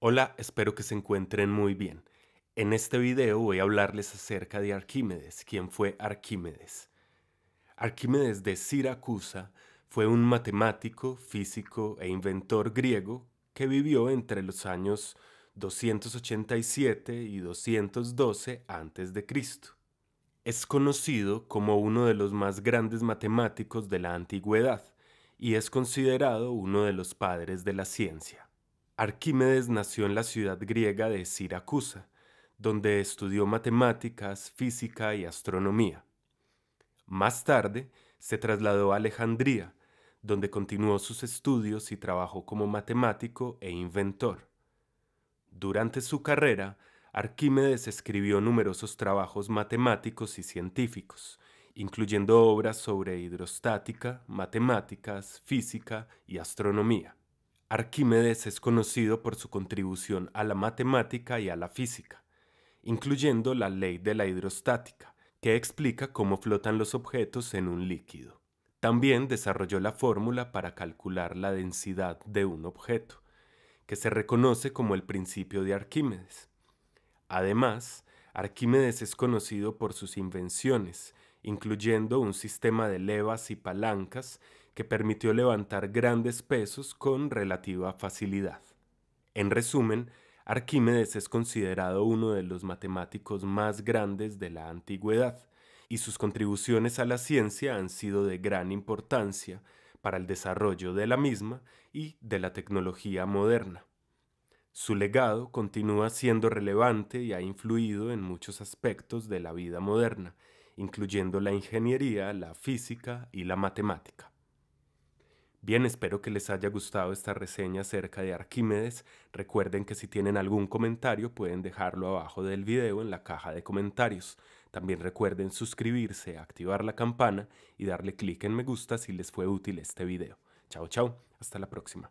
Hola, espero que se encuentren muy bien. En este video voy a hablarles acerca de Arquímedes, quien fue Arquímedes. Arquímedes de Siracusa fue un matemático, físico e inventor griego que vivió entre los años 287 y 212 a.C. Es conocido como uno de los más grandes matemáticos de la antigüedad y es considerado uno de los padres de la ciencia. Arquímedes nació en la ciudad griega de Siracusa, donde estudió matemáticas, física y astronomía. Más tarde se trasladó a Alejandría, donde continuó sus estudios y trabajó como matemático e inventor. Durante su carrera, Arquímedes escribió numerosos trabajos matemáticos y científicos, incluyendo obras sobre hidrostática, matemáticas, física y astronomía. Arquímedes es conocido por su contribución a la matemática y a la física, incluyendo la ley de la hidrostática, que explica cómo flotan los objetos en un líquido. También desarrolló la fórmula para calcular la densidad de un objeto, que se reconoce como el principio de Arquímedes. Además, Arquímedes es conocido por sus invenciones, incluyendo un sistema de levas y palancas que permitió levantar grandes pesos con relativa facilidad. En resumen, Arquímedes es considerado uno de los matemáticos más grandes de la antigüedad, y sus contribuciones a la ciencia han sido de gran importancia para el desarrollo de la misma y de la tecnología moderna. Su legado continúa siendo relevante y ha influido en muchos aspectos de la vida moderna, incluyendo la ingeniería, la física y la matemática. Bien, espero que les haya gustado esta reseña acerca de Arquímedes. Recuerden que si tienen algún comentario pueden dejarlo abajo del video en la caja de comentarios. También recuerden suscribirse, activar la campana y darle clic en me gusta si les fue útil este video. Chao, chao. Hasta la próxima.